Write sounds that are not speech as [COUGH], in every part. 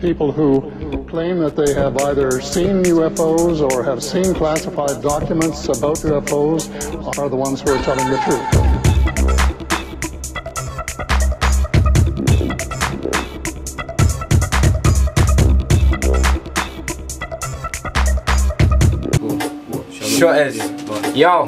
People who claim that they have either seen UFOs or have seen classified documents about UFOs are the ones who are telling the truth. Shutters. Yo.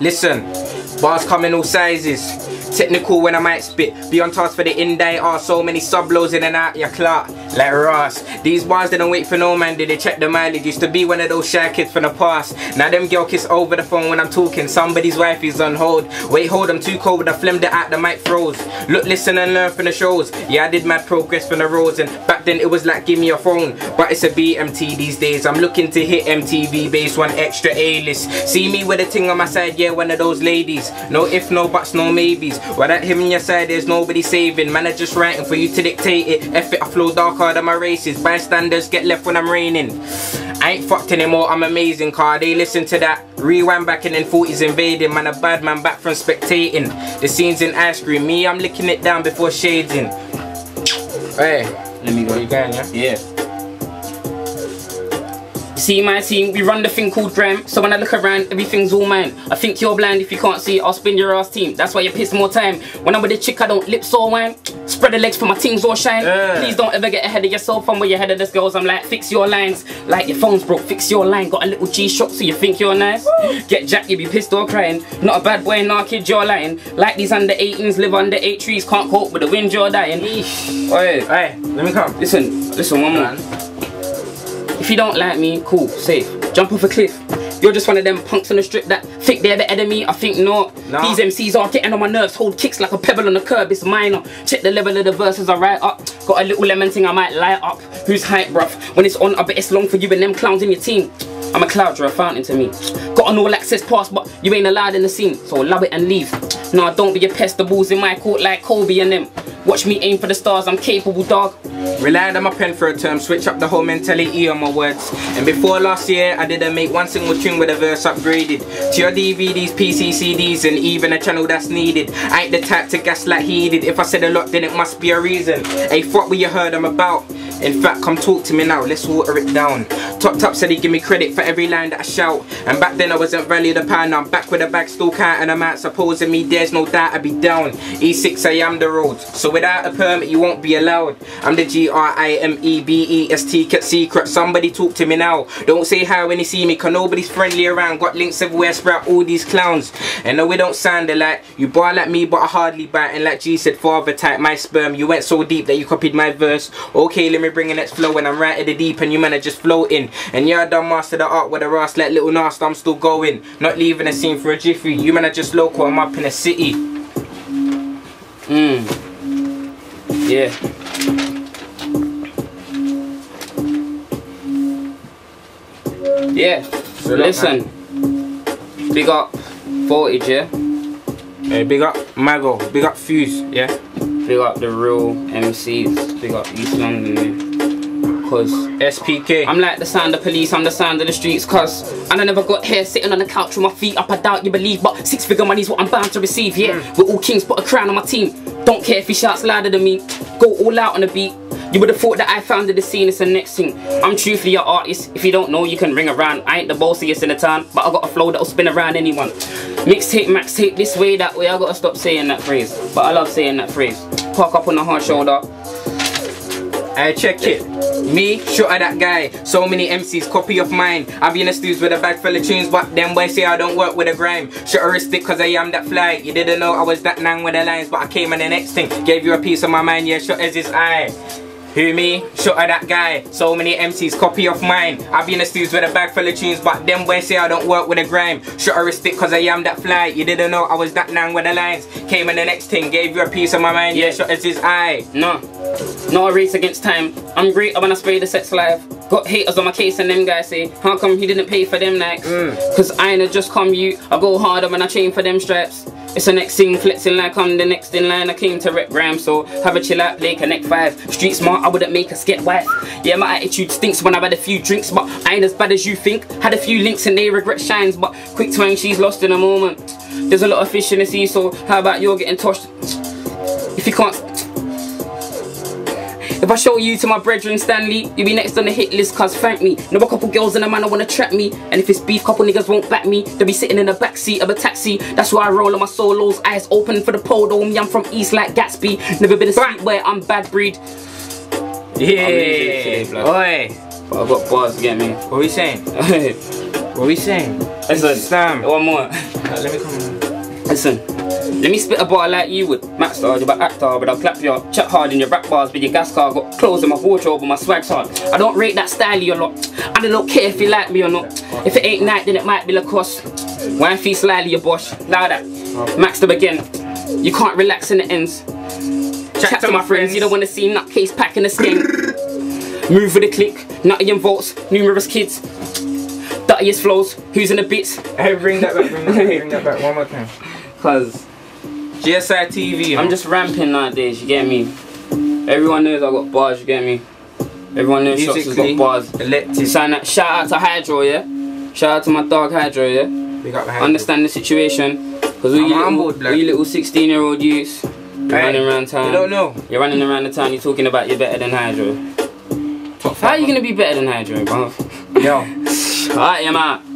Listen. Bars come in all sizes. Technical when I might spit. Be on task for the in day. Are so many sub lows in and out your clock. Like Ross. These bars didn't wait for no man. Did they check the mileage? Used to be one of those shy kids from the past. Now them girl kiss over the phone when I'm talking. Somebody's wife is on hold. Wait, hold, I'm too cold. with I flamed it out the mic froze. Look, listen and learn from the shows. Yeah, I did mad progress from the roads. And back then it was like give me a phone. But it's a BMT these days. I'm looking to hit MTV base one extra A-list. See me with a thing on my side, yeah, one of those ladies. No if, no buts, no maybes. Why that him on your side, there's nobody saving. Man, I just writing for you to dictate it. F it, I flow darker than my races. Bystanders get left when I'm raining. I ain't fucked anymore, I'm amazing car. They listen to that. Rewind back and then 40s invading. Man, a bad man back from spectating. The scenes in ice cream. Me, I'm licking it down before shading. Hey, Let me go. you going, yeah? Yeah. See my team, we run the thing called Gram. So when I look around, everything's all mine. I think you're blind if you can't see I'll spin your ass team. That's why you piss more time. When I'm with a chick, I don't lips or wine. Spread the legs for my teams all shine. Yeah. Please don't ever get ahead of yourself. I'm where you're ahead of this girls. I'm like, fix your lines. Like your phone's broke, fix your line. Got a little G shock so you think you're nice. Get jacked, you be pissed or crying. Not a bad boy, nah kid, you're lying. Like these under 18s live under eight trees, can't cope with the wind, you're dying. Oi, Hey, let me come. listen, listen, one more. If you don't like me, cool, safe. Jump off a cliff. You're just one of them punks on the strip that think they're than me. I think not. Nah. These MCs are getting on my nerves. Hold kicks like a pebble on the curb. It's minor. Check the level of the verses I write up. Got a little lemon thing I might light up. Who's hype, bruv? When it's on, I bet it's long for you and them clowns in your team. I'm a cloud, you're a fountain to me. Got an all access pass, but you ain't allowed in the scene. So love it and leave. Nah, don't be a pest. The balls in my court like Kobe and them. Watch me aim for the stars. I'm capable, dog. Relied on my pen for a term, switch up the whole mentality on my words. And before last year, I didn't make one single tune with a verse upgraded. To your DVDs, PC, CDs, and even a channel that's needed. I ain't the type to gaslight did. If I said a lot, then it must be a reason. Hey, fuck what you heard I'm about. In fact, come talk to me now, let's water it down. Top Top said he give me credit for every line that I shout. And back then I wasn't valued a pound, I'm back with a bag, still counting out. Supposing me, there's no doubt I'd be down. E6, I am the road. So without a permit, you won't be allowed. I'm the G-R-I-M-E-B-E-S-T, cut secret. Somebody talk to me now. Don't say hi when you see me, cause nobody's friendly around. Got links everywhere, sprout all these clowns. And no, we don't sound alike. You bar like me, but I hardly bite. And like G said, father type, my sperm. You went so deep that you copied my verse. Okay, let me bring the next flow. And I'm right at the deep, and you man are just floating. And yeah, I done master the art with the ass like little Nas, I'm still going. Not leaving the scene for a jiffy. You man are just local, I'm up in the city. Mmm. Yeah. Yeah. So Listen. Big up voltage, yeah? Hey, big up Mago, big up Fuse, yeah? Big up the real MCs. Big up East London, yeah. Cause SPK. I'm like the sound of police, I'm the sound of the streets, cause and I never got here sitting on the couch with my feet up, I doubt you believe, but six figure money's what I'm bound to receive, yeah. Hmm. We're all kings, put a crown on my team. Don't care if he shouts louder than me, go all out on the beat. You would have thought that I founded the scene, it's the next thing. I'm truthfully an artist, if you don't know, you can ring around. I ain't the bossiest in the town, but I got a flow that'll spin around anyone. Mixtape, max tape, this way, that way, I gotta stop saying that phrase. But I love saying that phrase. Park up on the hard shoulder. Hey, check it. Me, shot at that guy. So many MCs, copy of mine. I be in the studios with a bag full of tunes, but them boys say I don't work with a grime. Shutteristic cause I am that fly. You didn't know I was that nang with the lines, but I came in the next thing. Gave you a piece of my mind, yeah, shut as his eye. Who me? Shot at that guy. So many MCs, copy of mine. I be in the studios with a bag full of tunes, but them boys say I don't work with a grime. Shutteristic cause I am that fly. You didn't know I was that nang with the lines. Came in the next thing, gave you a piece of my mind, yeah, shut as his eye. No, not a race against time. I'm when I spray the sex live. Got haters on my case and them guys say, how come he didn't pay for them likes? Mm. Cause I ain't just come you, I go harder when I chain for them stripes. It's the next thing, flexing like I'm the next in line. I came to rep Gram, so have a chill out, play connect five. Street smart, I wouldn't make a skit wife. Yeah, my attitude stinks when I've had a few drinks, but I ain't as bad as you think. Had a few links and they regret shines, but quick twang, she's lost in a moment. There's a lot of fish in the sea, so how about you're getting tossed? If you can't. If I show you to my brethren Stanley, you'll be next on the hit list, cause thank me. Know a couple girls in the man I wanna trap me. And if it's beef, couple niggas won't back me. They'll be sitting in the back seat of a taxi. That's why I roll on my solos, eyes open for the pole Me, I'm from East like Gatsby. Never been a street where I'm bad breed. Yeah. Oi. But I got bars, get me. What are we saying? [LAUGHS] what are we saying? Listen, Sam. one more. Uh, let me come. Listen, let me spit a bar like you would. Maxsta, you're act hard, but I'll clap your chat hard in your rap bars with your gas car. Got clothes in my wardrobe, but my swag's hard. I don't rate that style you lot. I don't care if you like me or not. If it ain't night, then it might be Lacoste. Wine feet slyly, your bosh. Louder. Max them again. You can't relax in the ends. Chat, to, my friends. you don't want to see nutcase packing the skin. [LAUGHS] Move with the click, nutty and volts, numerous kids. Dirtiest flows, who's in the bits? Hey, bring that back, bring that back, [LAUGHS] bring that back one more time. Cause GSI TV. I'm just ramping nowadays, you get me? Everyone knows I got bars, you get me? Everyone knows Shotz has got bars. Electric. Shout out to Hydro, yeah? Shout out to my dog Hydro, yeah? Understand the situation. Cause we little, we little 16 year old youths, you're running around town. You don't know. You're running around the town, you're talking about you're better than Hydro. How are you gonna be better than Hydro, bro? Yo. [LAUGHS] Alright, yeah, man.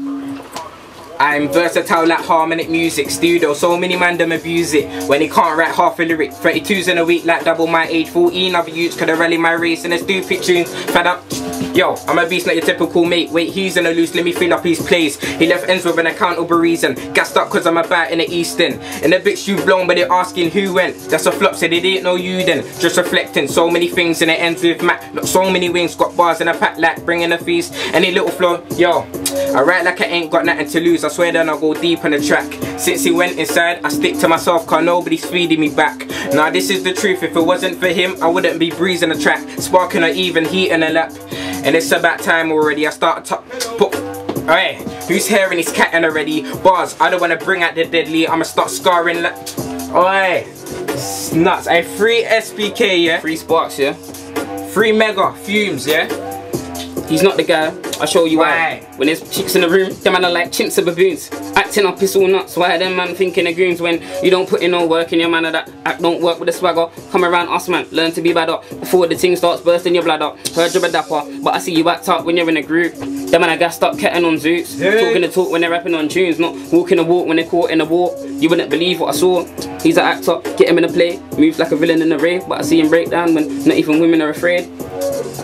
I'm versatile like harmonic music studio. So many man them abuse it when he can't write half a lyric. 32s in a week like double my age. 14 other youths could have rally my race and a stupid tunes. Fed up. Yo, I'm a beast like your typical mate. Wait, he's in a loose, let me fill up his place. He left ends with an accountable reason. Gassed up cause I'm about in the eastern. And the bitch you've blown, but they're asking who went. That's a flop, said they didn't know you then. Just reflecting so many things and it ends with Matt. So many wings, got bars in a pack like bringing a feast. Any little flow, yo. I write like I ain't got nothing to lose. I swear then I'll go deep on the track. Since he went inside, I stick to myself cause nobody's feeding me back. Now this is the truth. If it wasn't for him, I wouldn't be breezing the track. Sparking or even heating a lap. And it's about time already. I start to put. Alright, who's hearing his catting already? Bars, I don't wanna bring out the deadly. I'ma start scarring. Like, Alright, nuts. I free SPK, yeah. Free sparks, yeah. Free mega fumes, yeah. He's not the guy. I'll show you why. why. When there's chicks in the room, them man are like chimps and baboons. Acting up is all nuts. Why them man thinking of goons when you don't put in no work in your manner that act don't work with the swagger. Come around us man, learn to be better before the thing starts bursting your blood bladder. Heard you're a dapper, but I see you act up when you're in a group. Them man are gassed up, ketting on zoots. Hey. Talking the talk when they're rapping on tunes, not walking the walk when they're caught in the walk. You wouldn't believe what I saw. He's an actor, get him in a play. Moves like a villain in a rave, but I see him break down when not even women are afraid.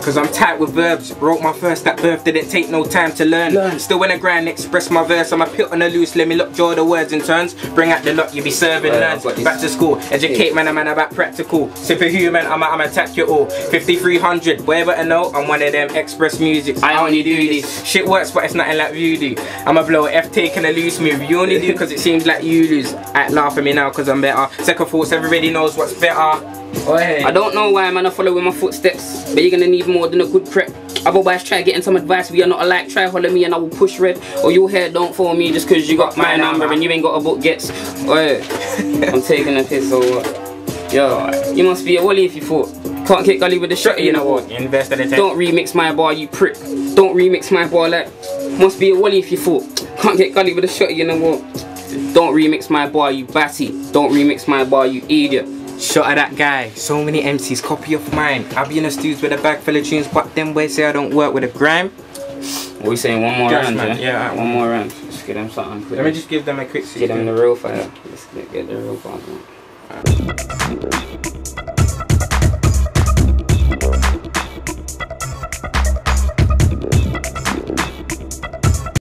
Cause I'm tight with verbs. Wrote my first at birth, didn't take no time to learn. learn. Still in a grind, express my verse. I'm a pit on the loose, let me look draw the words in turns. Bring out the luck, you be serving learns. Back to school, educate man, I'm about practical. Superhuman, I'm I'm attack you all. 5300, wherever I know, I'm one of them express music. I only do this. Shit works, but it's nothing like you do. I'm a blow F taking a loose move. You only do cause it seems like you lose. Act laugh at me now cause I'm better. Second thoughts, everybody knows what's better. I don't know why man I follow in my footsteps, but you're gonna need more than a good prep. Otherwise try getting some advice, we are not alike, try follow me and I will push red. Or your head don't follow me just cause you got my number and you ain't got a book gets. Oi, [LAUGHS] I'm taking a piss or what? Yo, you must be a wally if you thought. Can't get gully with a shot, you know what? Invest in Don't remix my bar, you prick. Don't remix my bar like. Must be a wally if you thought. Can't get gully with a shot, you know what? Don't remix my bar, you batty. Don't remix my bar, you idiot. Shot at that guy. So many MCs, copy of mine. I be in the studios with a bag full of tunes, but them boys say I don't work with a grime. What we saying? One more round, man. yeah? yeah one more round. Let's get them something quick. Let me just give them a quick Get them the real fire. Let's get, get the real fire.